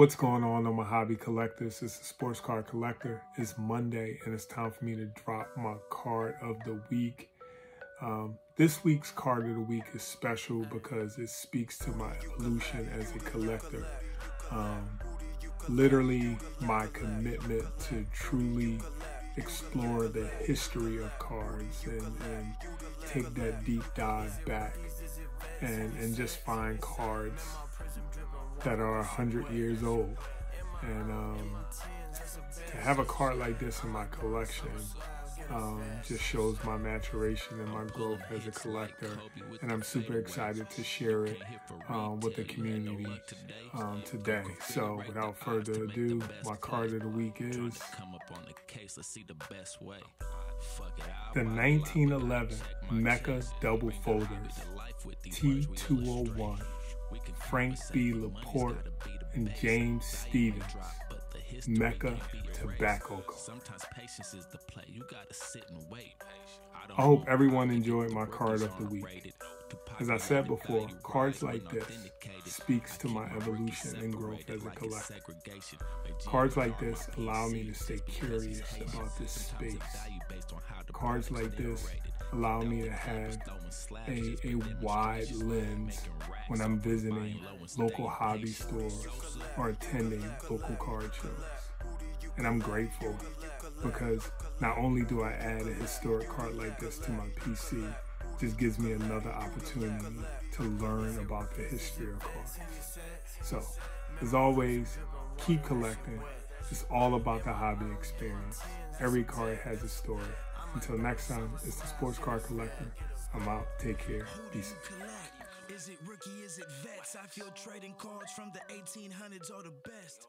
What's going on on my hobby collectors? It's a sports card collector. It's Monday and it's time for me to drop my card of the week. Um, this week's card of the week is special because it speaks to my evolution as a collector. Um, literally, my commitment to truly explore the history of cards and, and take that deep dive back and, and just find cards that are 100 years old. And um, to have a card like this in my collection um, just shows my maturation and my growth as a collector. And I'm super excited to share it um, with the community um, today. So without further ado, my card of the week is the 1911 Mecca Double Folders T201 Frank B. LaPorte and James Stephens. Mecca Tobacco I hope everyone enjoyed my card of the week. As I said before, cards like this speaks to my evolution and growth as a collector. Cards like this allow me to stay curious about this space. Cards like this allow me to have a, a wide lens when I'm visiting local hobby stores or attending local card shows. And I'm grateful because not only do I add a historic card like this to my PC, just gives me another opportunity to learn about the history of cards. So, as always, keep collecting. It's all about the hobby experience. Every card has a story. Until next time, it's the Sports Card Collector. I'm out. Take care. Peace. Is it rookie? Is it vets? I feel trading cards from the 1800s are the best.